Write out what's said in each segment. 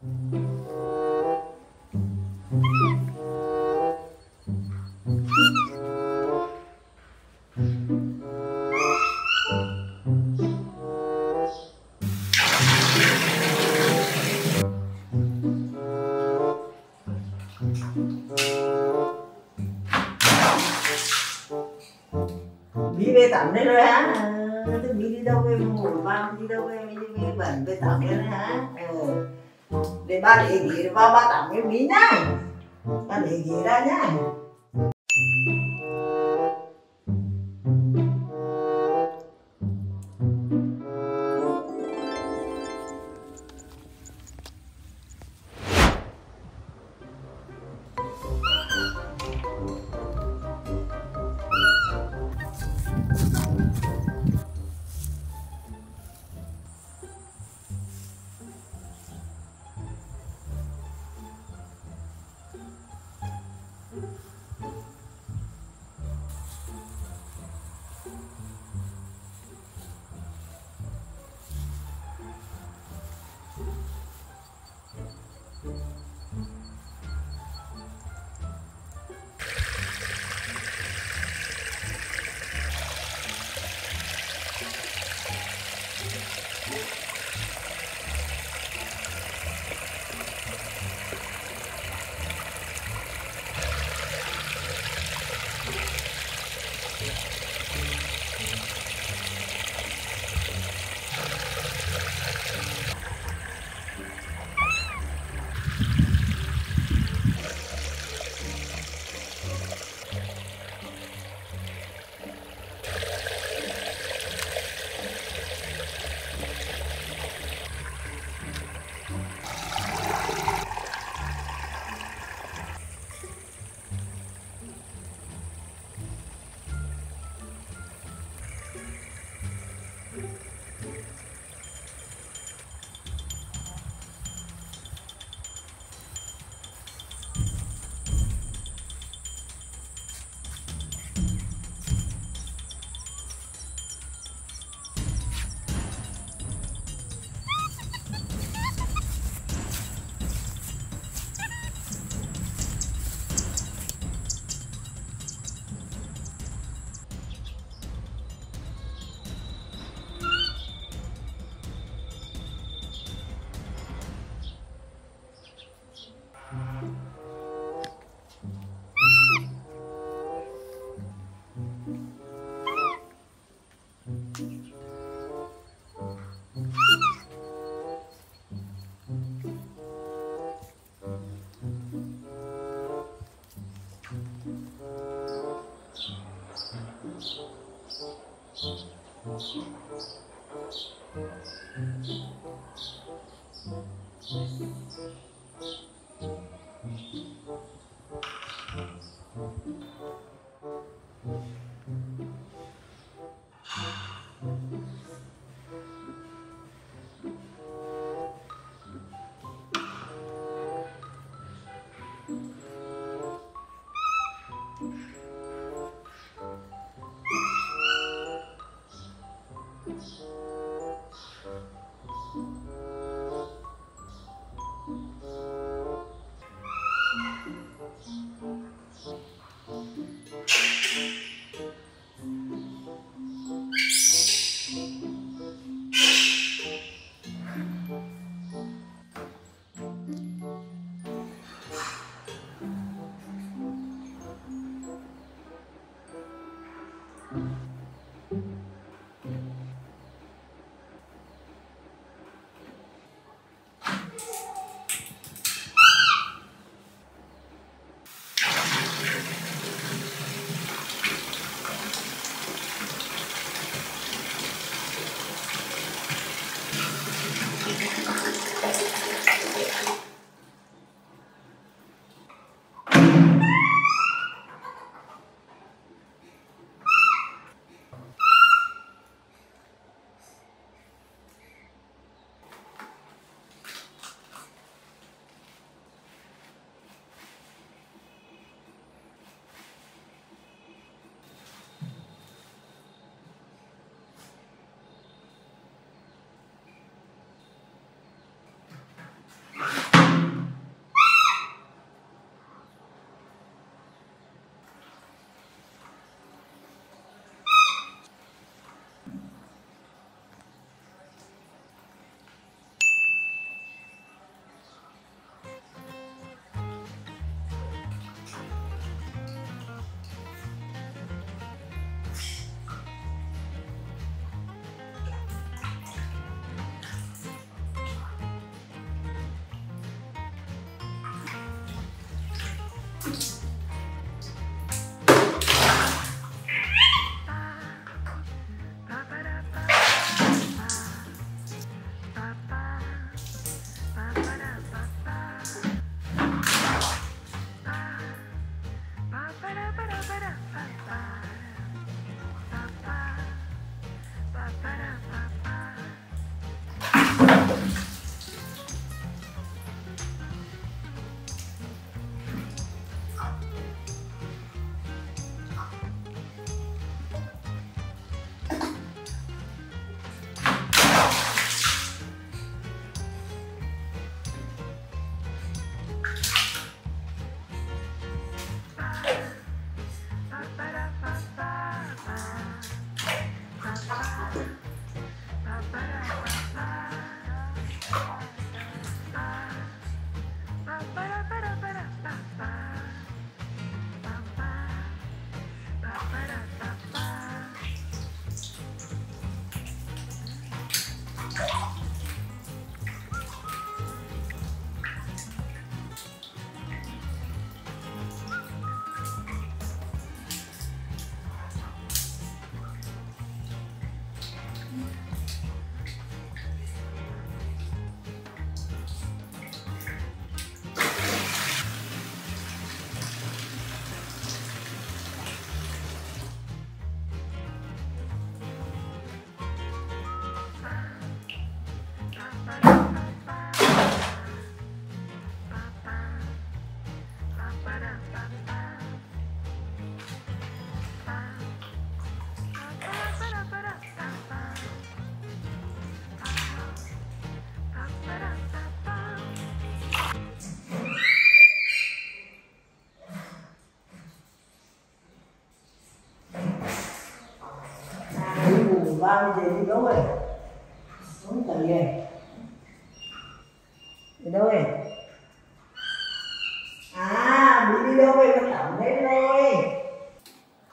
Bí về tắm đấy rồi hả? À, tôi Bí đi đâu về ngủ vào, đi đâu về đi về bẩn về tắm đấy hả? ừ. Để ba để ghế vào ba tắm cái mí nhá. Ba để ghế ra nhá. Bao gì đi đâu rồi? Xuống tầng về đi đâu rồi? À bị đi đâu rồi mà tắm đấy rồi.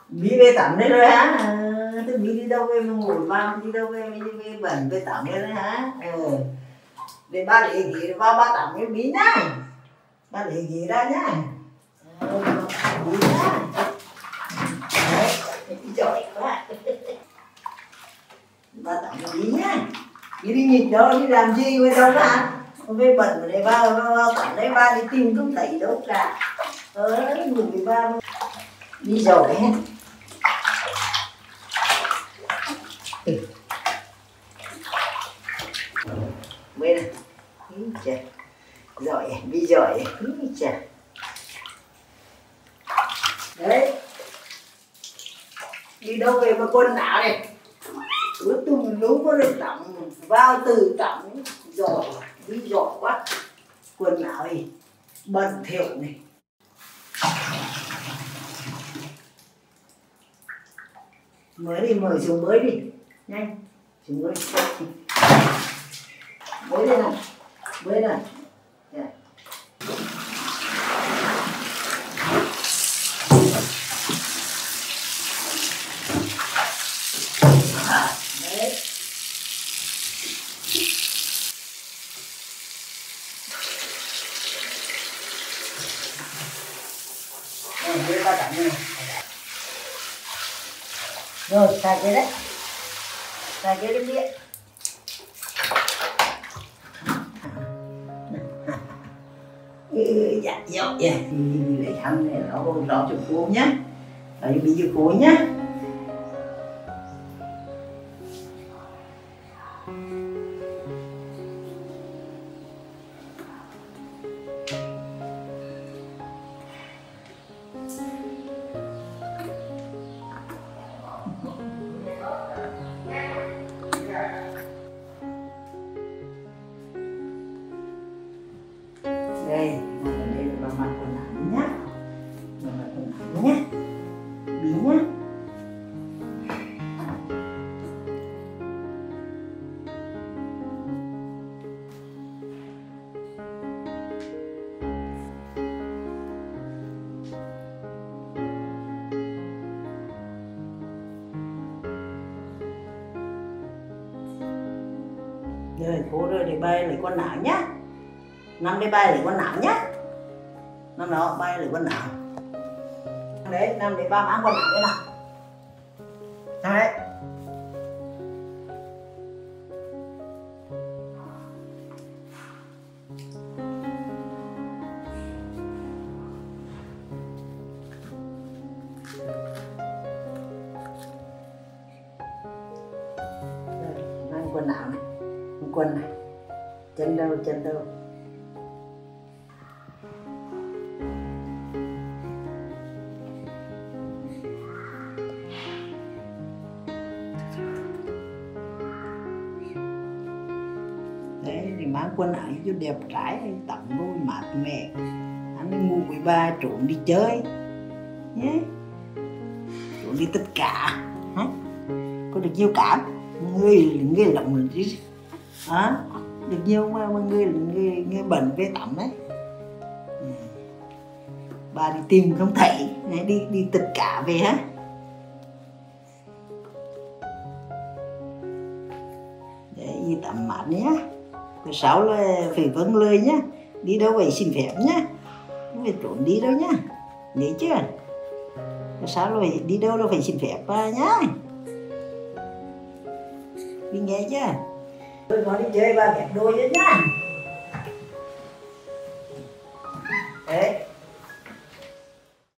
Bị về tắm đấy rồi hả? À, tôi bị đi đâu rồi mà ngồi vào đi đâu rồi đi về bẩn về tắm đấy hả? Ừ. để ba để gì vào ba tắm cái bí nhá. Ba để gì ra nhá. Ờ, ừ, bí nhá. Đấy giỏi quá bà tặng đi nhá. Đi đi nhịp đó đi làm gì với đâu ra với bẩn ở đây ba ba tặng đấy ba đi tìm không thấy đâu cả. Ờ người ba đi rồi hết bên này giỏi à, đi giỏi à. chà. đấy. Đi đâu về mà quần áo này? Cứ tùm lú có được tắm, vào từ tắm giỏi đi giỏi quá, quần áo này bẩn thỉu này. Mới đi, mời xuống mới đi. Nhanh, xuống mới. Mới đây này, mới đây này yeah. Đấy. Rồi, đưa ba tặng này. Rồi, xài cái đấy. Xài cái lên điện. Dạ, dạ, dạ. Thì để thăm này nó nó cho cô nhé Đấy, bây giờ cô nhá. Rồi cô rồi để bay lấy quần áo nhá. Năm đi bay lấy quần áo nhá. Năm đó bay lấy quần áo. Đấy, năm để ba mang quần áo đấy nào. Đấy. Này quần này. Chân đâu chân đâu? Đấy, thì má quân ảnh cho đẹp trai tặng đôi mát mẻ. Anh mua với ba trốn đi chơi. Nhé. Trộn đi tất cả. Hả? có được nhiều cảm người người lộng chứ à, được nhiều mà, mà người người người bẩn về tắm đấy. Ừ. bà đi tìm không thấy đi đi tất cả về hả? Để đi tắm mát nhé. Thứ sáu là phải vâng lời nhá đi đâu vậy? Xin phép nhá không phải trốn đi đâu nhá nhớ chưa? Thứ sáu là đi đâu đâu phải xin phép bà nhá đi nghe chưa? Tôi có đi chơi ba kẹp đôi với nhá.